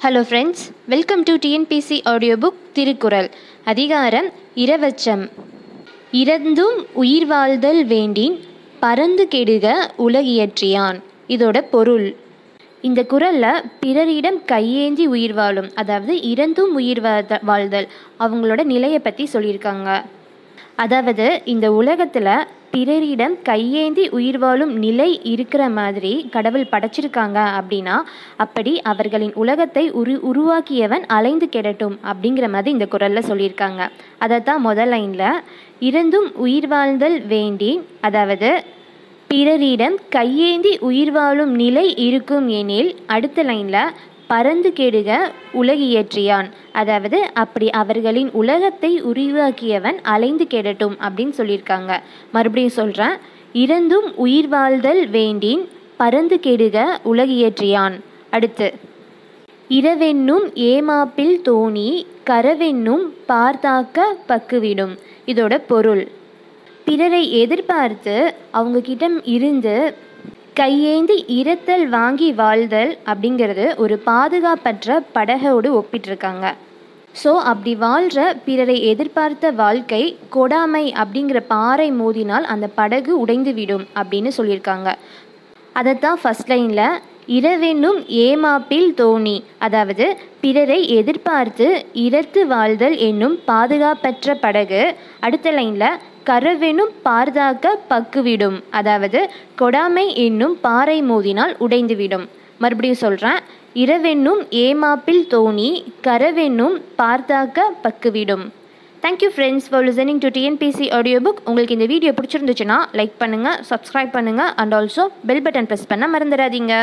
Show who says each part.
Speaker 1: Hello friends welcome to TNPSC audio book Thirukkural அதிகாரம் இரவச்சம் இறந்தும் உயிர் வாழ்தல் வேண்டின் பறந்து கெடுக உலகியற்றியான் இதோட பொருள் இந்த குரலில் பிறரிடம் கையேந்தி உயிர் வாழும் அதாவது இறந்தும் உயிர் வாழ்தல் அவங்களோட நிலையை பற்றி சொல்லியிருக்காங்க அதாவது இந்த உலகத்தில் பிறரிடம் கையேந்தி உயிர் வாழும் நிலை இருக்கிற மாதிரி கடவுள் படைச்சிருக்காங்க அப்படின்னா அப்படி அவர்களின் உலகத்தை உரு உருவாக்கியவன் அலைந்து கெடட்டும் அப்படிங்கிற மாதிரி இந்த குரலில் சொல்லியிருக்காங்க. அதை தான் முதல் லைனில் இருந்தும் உயிர் வாழ்தல் வேண்டி அதாவது பிறரிடம் கையேந்தி உயிர் வாழும் நிலை இருக்கும் எனில் அடுத்த லைனில் பறந்து கெடுக உலகியற்றியான். அதாவது அப்படி அவர்களின் உலகத்தை உருவாக்கியவன் அலைந்து கெடட்டும் அப்படின்னு சொல்லியிருக்காங்க. மறுபடியும் சொல்கிறேன் இறந்தும் உயிர் வாழ்தல் வேண்டின் பறந்து கெடுக உலகியற்றியான். அடுத்து இரவென்னும் ஏமாப்பில் தோணி கரவென்னும் பார்த்தாக்க பக்குவிடும். இதோட பொருள். பிறரை எதிர்பார்த்து அவங்கக்கிட்ட இருந்து கையேந்தி இரத்தல் வாங்கி வாழ்தல் அப்படிங்கிறது ஒரு பாதுகாப்பற்ற படகோடு ஒப்பிட்டிருக்காங்க. ஸோ அப்படி வாழ்கிற பிறரை எதிர்பார்த்த வாழ்க்கை கொடாமை அப்படிங்கிற பாறை மோதினால் அந்த படகு உடைந்து விடும் அப்படின்னு சொல்லியிருக்காங்க. அதைத்தான் ஃபஸ்ட் லைனில் இரவென்னும் ஏமாப்பில் தோணி. அதாவது பிறரை எதிர்பார்த்து இரத்து வாழ்தல் என்னும் பாதுகாப்பற்ற படகு அடுத்த லைனில் கரவெனும் பார்தாக்க பக்குவிடும். அதாவது கொடாமை என்னும் பாறை மோதினால் உடைந்துவிடும். மறுபடியும் சொல்கிறேன் இரவென்னும் ஏமாப்பில் தோணி கரவென்னும் பார்த்தாக்க பக்குவிடும். Thank you friends for listening to TNPSC audio book உங்களுக்கு இந்த வீடியோ பிடிச்சிருந்துச்சுன்னா லைக் பண்ணுங்கள் சப்ஸ்கிரைப் பண்ணுங்கள் and also bell button press பண்ண மறந்துடாதீங்க.